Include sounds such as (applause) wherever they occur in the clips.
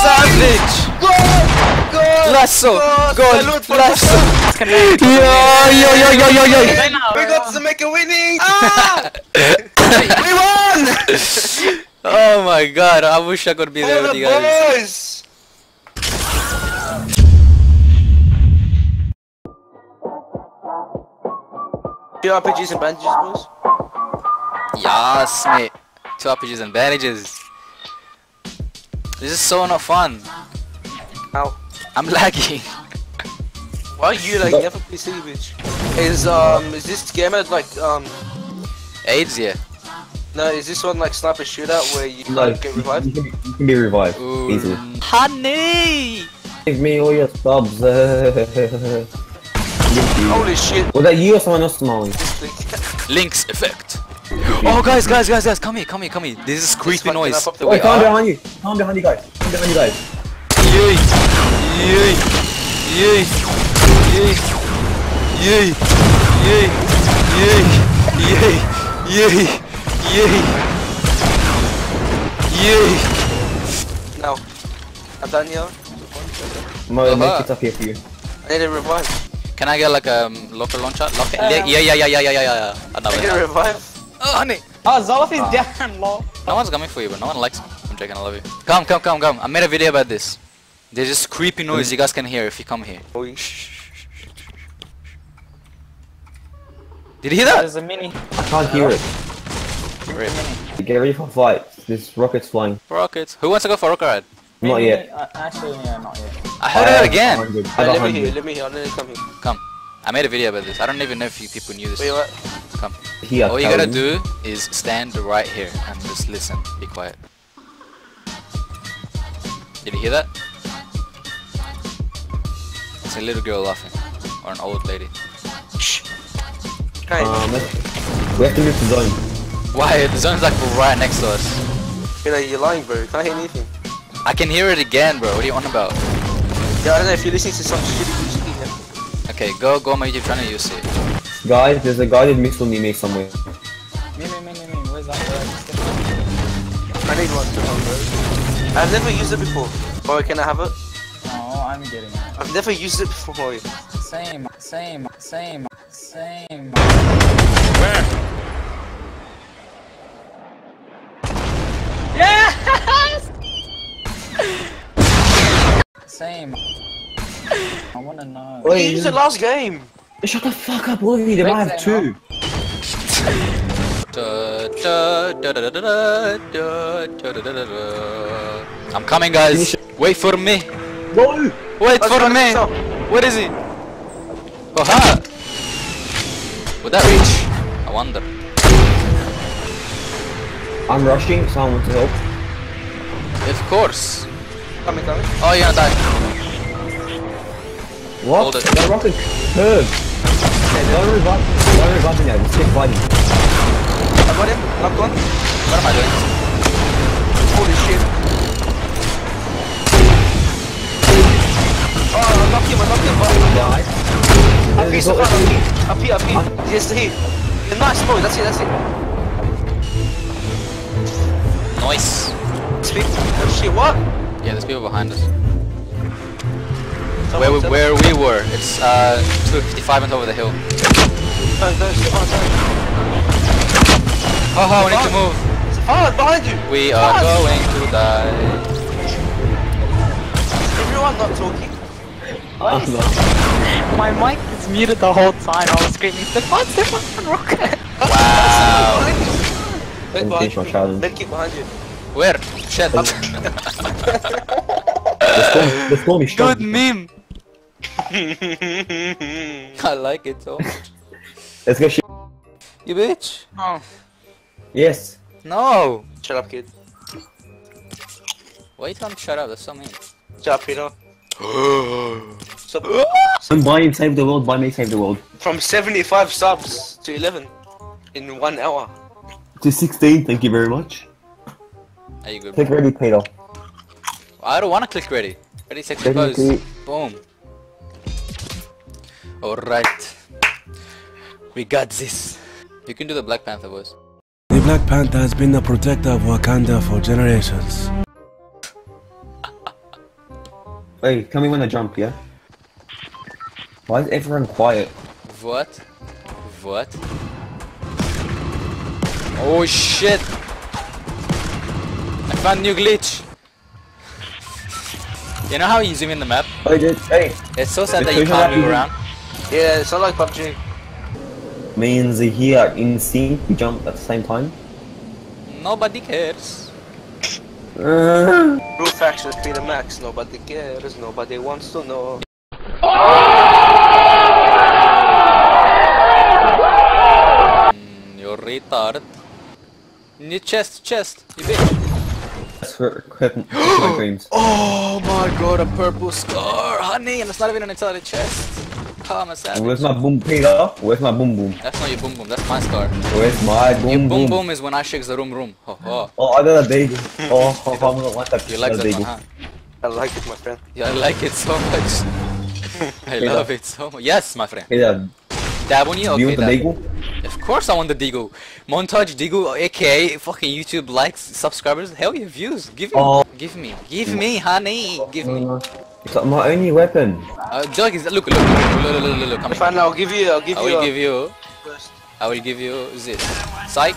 Savage! Goal! Lasso! Goal! Goal! Salute for Lasso! Lasso! Yo, yo, yo, yo, yo, yo! We got to make a winning! Ah! (laughs) we won! Oh my god, I wish I could be there For with the you guys. boys! Two RPGs and bandages, boys. Yes, mate. Two RPGs and bandages. This is so not fun. Ow. I'm lagging. Why are you like never PC, bitch? Is um is this game at like um AIDS, yeah. no is this one like sniper shootout where you No, like, get revived? You can, be, you can be revived Ooh. easily. Honey! Give me all your subs. (laughs) Holy shit! Was that you or someone else smiling? Links effect. Oh, guys, guys, guys, guys, come here, come here, come here. This is creepy fucking noise. up up the Wait, We calm behind you. Calm behind you guys. Calm behind you guys. Yay! Yay! Yay! Yay! Yay! Yay! Yay! Yay! Yay! Yay! Yay! Now, I'm done here. I'm gonna Uh-huh. make it up here for you. I need a revive. Can I get like a um, local launcher? Lock yeah, yeah, yeah, yeah, yeah, yeah, yeah, yeah. I Another. get a revive. Oh, honey. Oh, Zoloth is down, (laughs) lol. No one's coming for you, but no one likes me. I'm joking, I love you. Come, come, come, come. I made a video about this. There's this creepy noise you guys can hear if you come here. Boy. Did you hear that? There's a mini. I can't hear it. Rip. Get ready for flight. This rocket's flying. Rockets. Who wants to go for rocket ride? Not Mini- yet. Uh, actually, yeah, not yet. I heard it again. 100. I Alright, have let me hear. Let me hear. Let me come here. Come. I made a video about this. I don't even know if you people knew this. Wait, what? Come. Here, All you gotta me. do is stand right here and just listen. Be quiet. Did you hear that? It's a little girl laughing. Or an old lady. Shh. Hey, Um, let's- we have to move to zone. Why? The zone's like right next to us. you know, you're lying, bro. You can't hear anything. I can hear it again, bro. What are you on about? Yeah, I don't know if you're listening to some shitty music in here. Okay, go go on my YouTube channel, you'll see. it. Guys, there's a guided missile near me somewhere. Mini, mini, mini. Where's that word? I need one to hold. I've never used it before. Boy, can I have it? Oh, I'm getting it. I've never used it before, boy. Same, same, same, same. Where? Yes! same. I wanna know. You used it last game. Shut the fuck up, Louie. They might have two. I'm coming, guys. Wait for me. No. Wait for me. Where is he? Aha! Would that reach? I wonder. I'm rushing. Someone to help. Of course. Coming, coming. Oh, you're gonna die. What? Hold it. They're rocket curved. Don't revive, don't revive me now, just keep fighting. I got him. Knocked one. What am I doing? Holy shit. Oh, I knocked him. I knocked him. Oh, Die. Up here, up here. Up here, up here. Yes, here. Yeah, nice, boy. That's it, that's it. Nice. Speak. Oh, shit, what? Yeah, there's people behind us. Someone Where we, where we were, it's uh 255 and over the hill. No, no, Stefan. Oh, oh, we need to move. Stefan, behind you. We are Stefan. going to die. Everyone not talking. I'm not. My mic is muted the whole time. I was screaming, Stefan, Stefan, rocket! Wow. Wait, I'm behind my you. challenge. Let's keep behind you. Where? Shit. The storm, the storm is strong. Good meme. (laughs) I like it so much. Let's go shit. You bitch. Oh, Yes. No. Shut up, kid. Why you telling me to shut up? That's so mean. Shut up, Peter. Stop. I'm buying Save the World, buy me Save the World. From 75 subs to 11 in one hour. To 16, thank you very much. Are you good? Click ready, Peter. I don't want to click ready. Ready, sexy Ready, pose. Boom. Alright. We got this. You can do the Black Panther voice. The Black Panther has been the protector of Wakanda for generations. (laughs) Hey, tell me when to jump, yeah? Why is everyone quiet? What? What? Oh shit! I found new glitch. You know how you zoom in the map? Hey, dude, hey! It's so sad It's that you so can't move you- around. Yeah, it's not like PUBG. Me and Zahir are in sync, we jump at the same time. Nobody cares. Uh, (laughs) Blue faction be the max. Nobody cares. Nobody wants to know. Mm, You're retard. In your chest, chest, you bitch. that's for hurting my dreams. Oh my god, a purple scar, honey, and it's not even an inside the chest. Calm as savage. Where's my boom Peter? Where's my boom boom? That's not your boom boom, that's my scar. Where's my Your boom boom boom? boom is when I shake the room room. Ho ho. Oh, I got a deagle. Oh, oh, I'm gonna want that. You like that that one, huh? I like it, my friend. Yeah, I like it so much. (laughs) I love it so much. Yes, my friend. Peter, uh, Dabony? Okay, you want the Deagle? Of course I want the Deagle. Montage Deagle, aka fucking YouTube likes, subscribers, hell yeah, views. Give me, oh. give me, give me, honey, give me. Uh, it's like my only weapon. Uh, Jug is look, look, look, look, look, look, look. Come Fine, I'll give you, I'll give you. I will give you. Burst. I will give you this. Psych,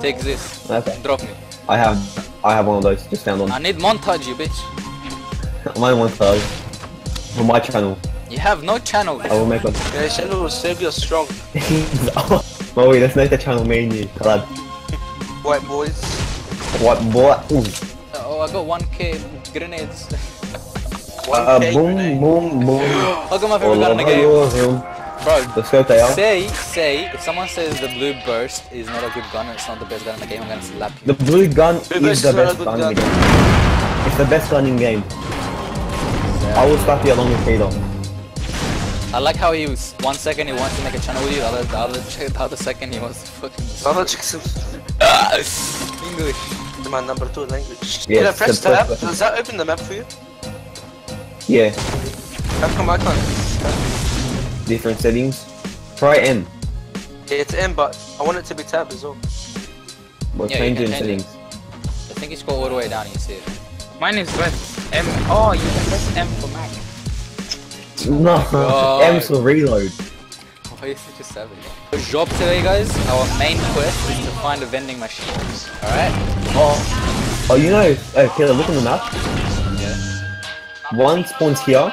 take this. Okay. Drop me. I have, I have one of those. Just stand on. I need montage, you bitch. (laughs) my montage. For my channel. You have no channel. I will make one. Yeah, Shadow will save you strong. oh wait, let's make the channel and you. White boys. What? Ooh. Oh, I got 1k grenades. (laughs) One Uh, K boom, grenade. boom, boom. I got my favorite gun in the game. Bro, let's go, Tayo. say, say, if someone says the blue burst is not a good gun, it's not the best gun in the game, I'm gonna slap you. The blue gun Blue is the best gun in the game. It's the best gun in game. I will slap you along with Peter. I like how he was, one second he wants to make a channel with you, the other, the other, the other second he wants to fucking... Other chicks English. is my number two language. Yes, Did I press tab? first- Does that open the map for you? Yeah, How come I can't? different settings. Try M. Yeah, it's M, but I want it to be tab as well. We're Yeah, changing change it. settings. I think you scroll all the way down, you see it. Mine is red. M. Oh, you can press M for Mac. No, oh God. M's for reload. Why are you such a savage? The job today, guys, our main quest is to find a vending machine. Alright? Oh, oh, you know, oh, Peter, look on the map. Yeah. One spawns here.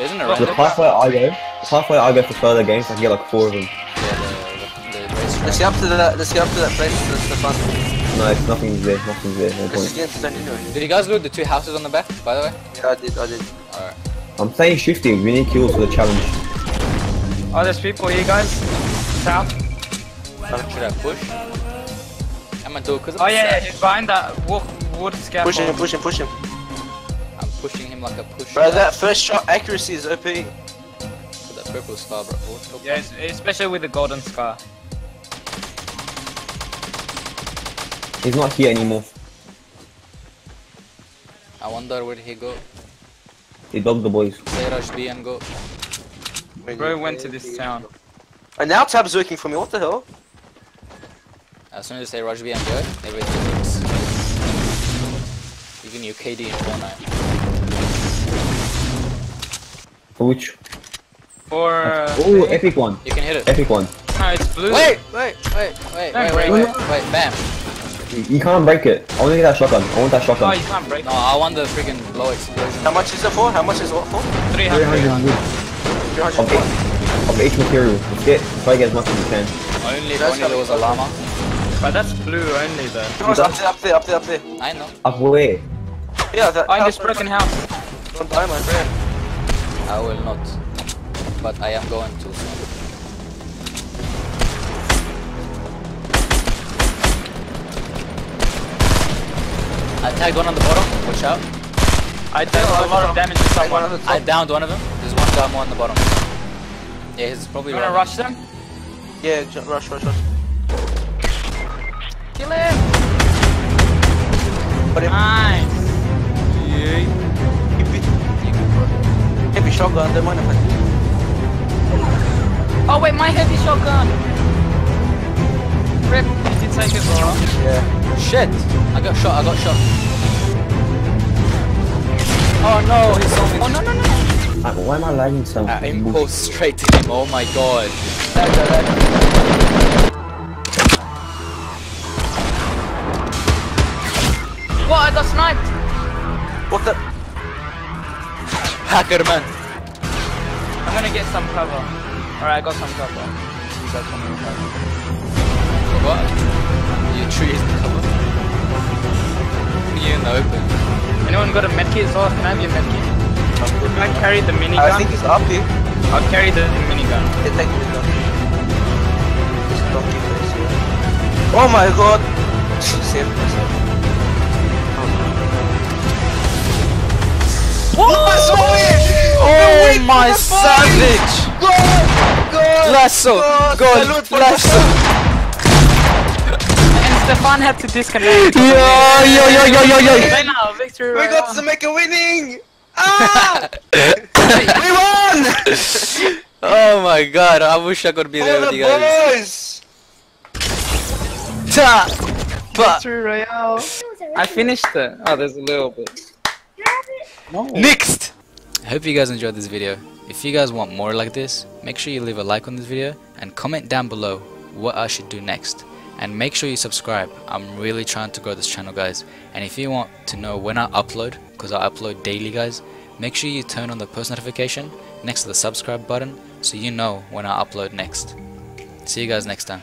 Isn't it The random? pathway I go, the pathway I go for further games, I can get like four of them. Yeah, the, the, the racetrack. Let's get up to that. Let's get up to that place. That's the fun. No, it's nothing's there, nothing's there, no Let's just point. get into that anyway. Did you guys loot the two houses on the back, by the way? Yeah, I did. I did. Alright. I'm saying shifting, we need kills for the challenge. Oh, there's people here, guys. South. Should I push? Oh, I'm gonna do it because Oh yeah, yeah, he's behind that wood, wood scaffold. Push him. Push him. Push him. I'm pushing him like a push. Bro, that first shot accuracy is OP. With that purple scar, bro. What Yeah, especially with the golden scar. He's not here anymore. I wonder where he go. He dogged the boys. Say rush B and go. Bro went to this town. And now tab's working for me. What the hell? As soon as you say rush B and go, everything works. Even your KD in Fortnite. For which? For uh, Oh, epic one. You can hit it. Epic one. no, it's blue. Wait, wait, wait, wait, Don't wait, wait, wait, wait, bam. You, you can't break it. I want to get that shotgun. I want that shotgun. you can't break. No, I want the freaking blow explosion. How much is it for? How much is what for? 300. 300 300 of each, of each material. Let's get, try to get as much as we can. Only if That's only there was a llama. But that's blue only though. Up there, up there, up there, up there. I know. Up where? Yeah, that. In house this broken house. Don't die, my friend. I will not. But I am going to I tagged one on the bottom, watch out. I did a lot of damage to Take one someone. of I downed one of them. There's one guy more on the bottom. Yeah, he's probably You wanna running. rush them? Yeah, rush, rush, rush. Kill him! But him, Nice! heavy shotgun, don't mind if I. Oh wait, my heavy shotgun! Rip, did you take it, bro? Yeah. Shit! I got shot, I got shot. Oh no, he saw me. Oh no no no. Uh, Why am I lagging so I much? impulse straight to him. Oh my god. What? I got sniped. What the? Hacker man. I'm gonna get some cover. Alright, I got some cover. You got some cover. What? Your tree is the cover. You in the open. Anyone got a medkit as well? Can I have your medkit? Can I carry the minigun? I think it's up here. I'll carry the minigun. It's like the gun. Just don't keep this here. Oh my god! Save myself. Oh my savage! Lasso! God, Lasso! And Stefan had to disconnect. Yo, yo, yo, yo, yo, yo! Right now, victory We royale. got to make a winning! Ah! (laughs) we won! Oh my god, I wish I could be there with the you guys. boys! Ta! Ba! Victory royale. I finished it. Oh, there's a little bit. No. Next! I hope you guys enjoyed this video. If you guys want more like this, make sure you leave a like on this video and comment down below what I should do next. And make sure you subscribe. I'm really trying to grow this channel guys. And if you want to know when I upload, because I upload daily guys, make sure you turn on the post notification next to the subscribe button so you know when I upload next. See you guys next time.